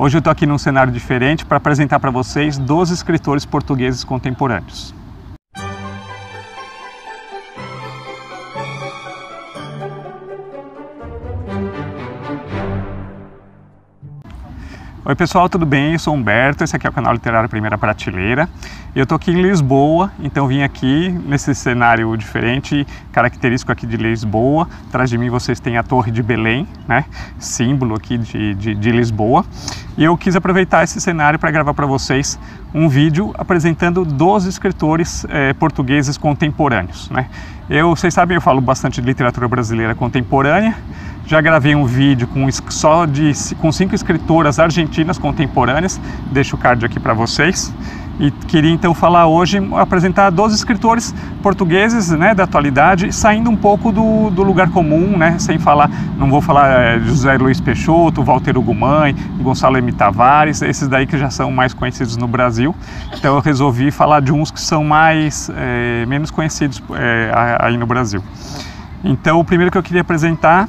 Hoje eu estou aqui num cenário diferente para apresentar para vocês 12 escritores portugueses contemporâneos. Oi pessoal, tudo bem? Eu sou Humberto, esse aqui é o canal Literário Primeira Prateleira. Eu estou aqui em Lisboa, então vim aqui nesse cenário diferente, característico aqui de Lisboa. Atrás de mim vocês têm a Torre de Belém, né? símbolo aqui de, de, de Lisboa. E eu quis aproveitar esse cenário para gravar para vocês um vídeo apresentando 12 escritores eh, portugueses contemporâneos. Né? Eu, vocês sabem, eu falo bastante de literatura brasileira contemporânea, já gravei um vídeo com só de com cinco escritoras argentinas contemporâneas, deixo o card aqui para vocês. E queria então falar hoje, apresentar 12 escritores portugueses né, da atualidade, saindo um pouco do, do lugar comum, né, sem falar, não vou falar é, José Luiz Peixoto, Walter Ugumãe, Gonçalo M. Tavares, esses daí que já são mais conhecidos no Brasil. Então eu resolvi falar de uns que são mais, é, menos conhecidos é, aí no Brasil. Então o primeiro que eu queria apresentar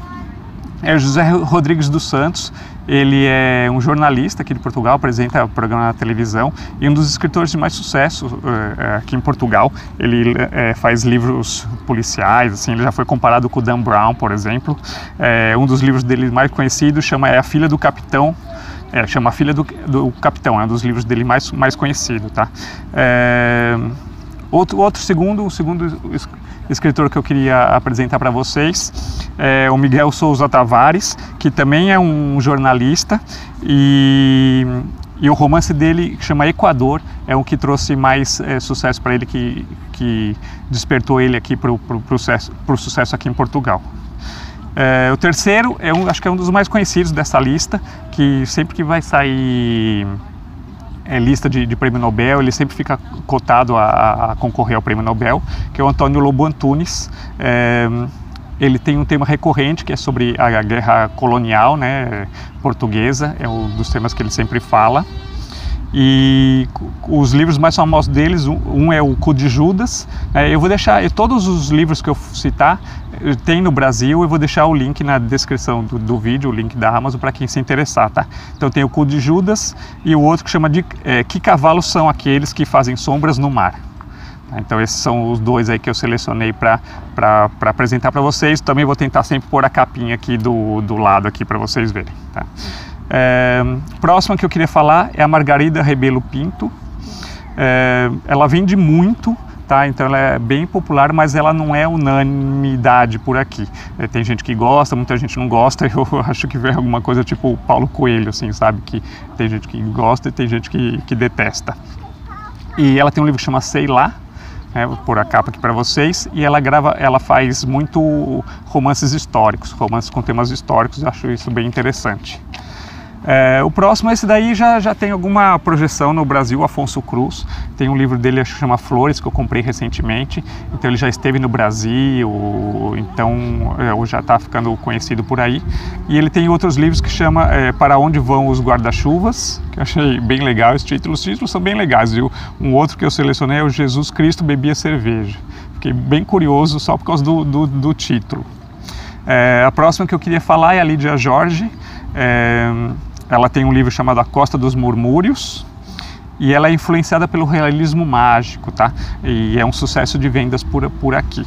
é José Rodrigues dos Santos. Ele é um jornalista aqui de Portugal, apresenta programa na televisão e um dos escritores de mais sucesso uh, aqui em Portugal. Ele uh, faz livros policiais, assim, ele já foi comparado com o Dan Brown, por exemplo. Uh, um dos livros dele mais conhecidos chama É a Filha do Capitão, é, chama A Filha do, do, Capitão, é um dos livros dele mais, mais conhecido, tá? Outro, outro segundo, segundo escritor que eu queria apresentar para vocês é o Miguel Souza Tavares, que também é um jornalista e, e o romance dele que chama Equador é o que trouxe mais é, sucesso para ele, que, que despertou ele aqui para o sucesso, sucesso aqui em Portugal. É, o terceiro é um, acho que é um dos mais conhecidos dessa lista, que sempre que vai sair é, lista de, de, prêmio Nobel, ele sempre fica cotado a, a, concorrer ao prêmio Nobel, que é o Antônio Lobo Antunes. É, ele tem um tema recorrente que é sobre a guerra colonial né, portuguesa, é um dos temas que ele sempre fala. E os livros mais famosos deles, um é o Cu de Judas. É, eu vou deixar todos os livros que eu citar tem no Brasil. Eu vou deixar o link na descrição do, do vídeo, o link da Amazon para quem se interessar, tá? Então tem o Cu de Judas e o outro que chama de é, Que cavalos são aqueles que fazem sombras no mar. Então esses são os dois aí que eu selecionei para apresentar para vocês. Também vou tentar sempre pôr a capinha aqui do, do lado aqui para vocês verem. Tá? É, próxima que eu queria falar é a Margarida Rebelo Pinto. É, ela vende muito, tá? Então ela é bem popular, mas ela não é unanimidade por aqui. É, tem gente que gosta, muita gente não gosta. Eu acho que vem alguma coisa tipo Paulo Coelho, assim, sabe? Que tem gente que gosta e tem gente que, que detesta. E ela tem um livro que chama Sei Lá, é, vou pôr a capa aqui para vocês e ela grava, ela faz muito romances históricos, romances com temas históricos, eu acho isso bem interessante. É, o próximo, esse daí já, já tem alguma projeção no Brasil, Afonso Cruz. Tem um livro dele que chama Flores, que eu comprei recentemente. Então ele já esteve no Brasil, então é, já está ficando conhecido por aí. E ele tem outros livros que chama é, Para Onde Vão os Guarda-Chuvas, que eu achei bem legal os títulos. Os títulos são bem legais, viu? Um outro que eu selecionei é o Jesus Cristo Bebia Cerveja. Fiquei bem curioso só por causa do, do, do título. É, a próxima que eu queria falar é a Lídia Jorge. É, ela tem um livro chamado A Costa dos Murmúrios e ela é influenciada pelo realismo mágico, tá? E é um sucesso de vendas por, por aqui.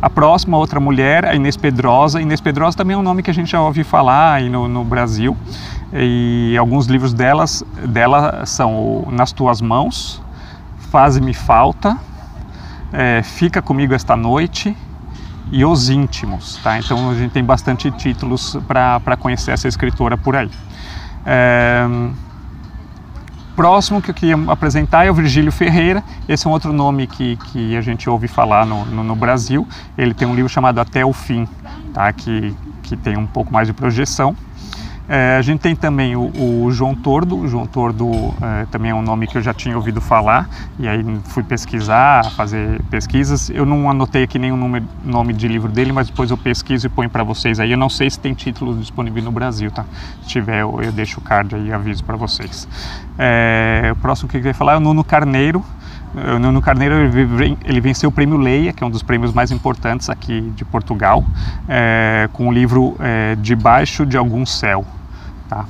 A próxima outra mulher, a Inês Pedrosa. Inês Pedrosa também é um nome que a gente já ouviu falar aí no, no Brasil. E alguns livros delas, dela são Nas Tuas Mãos, Faz-me Falta, é, Fica Comigo Esta Noite e Os Íntimos. Tá? Então a gente tem bastante títulos para conhecer essa escritora por aí. É... Próximo que eu queria apresentar é o Virgílio Ferreira. Esse é um outro nome que, que a gente ouve falar no, no, no Brasil. Ele tem um livro chamado Até o Fim, tá? que, que tem um pouco mais de projeção. É, a gente tem também o, o, João Tordo. O João Tordo é, também é um nome que eu já tinha ouvido falar e aí fui pesquisar, fazer pesquisas. Eu não anotei aqui nenhum nome, nome de livro dele, mas depois eu pesquiso e ponho para vocês aí. Eu não sei se tem títulos disponíveis no Brasil, tá? Se tiver, eu, eu deixo o card aí e aviso para vocês. É, o próximo que eu queria falar é o Nuno Carneiro. O Nuno Carneiro ele venceu o prêmio Leia, que é um dos prêmios mais importantes aqui de Portugal, é, com o livro é, Debaixo de Algum Céu. Tá?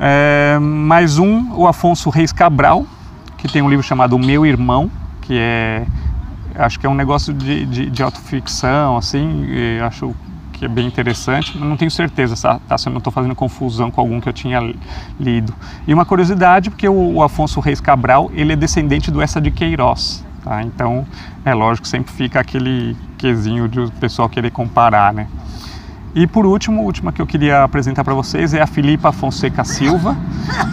É, mais um, o Afonso Reis Cabral, que tem um livro chamado Meu Irmão, que é acho que é um negócio de, de, de autoficção, assim, acho que é bem interessante, não tenho certeza tá, tá, se eu não estou fazendo confusão com algum que eu tinha lido. E uma curiosidade, porque o, o Afonso Reis Cabral, ele é descendente do Essa de Queiroz, tá? Então, é lógico, sempre fica aquele quesinho de o pessoal querer comparar, né? E por último, a última que eu queria apresentar para vocês é a Filipa Fonseca Silva.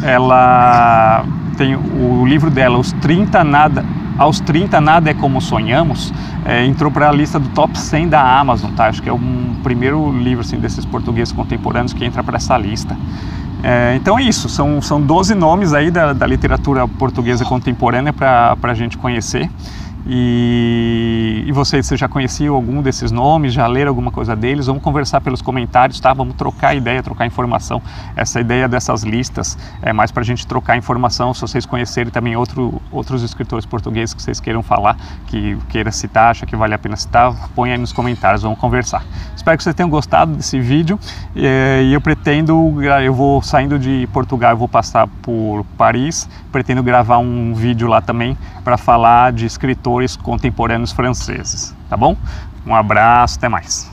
Ela tem o livro dela, Os 30 Nada aos 30 Nada é Como Sonhamos, é, entrou para a lista do top 100 da Amazon, tá? Acho que é um primeiro livro assim, desses portugueses contemporâneos que entra para essa lista. É, então é isso, são, são 12 nomes aí da, da literatura portuguesa contemporânea para a gente conhecer. E, e vocês, você já conheciam algum desses nomes, já leram alguma coisa deles? Vamos conversar pelos comentários, tá? Vamos trocar ideia, trocar informação. Essa ideia dessas listas é mais para a gente trocar informação. Se vocês conhecerem também outro, outros escritores portugueses que vocês queiram falar, que queira citar, acha que vale a pena citar, põe aí nos comentários, vamos conversar. Espero que vocês tenham gostado desse vídeo e eu pretendo, eu vou saindo de Portugal, eu vou passar por Paris, pretendo gravar um vídeo lá também para falar de escritores contemporâneos franceses, tá bom? Um abraço, até mais.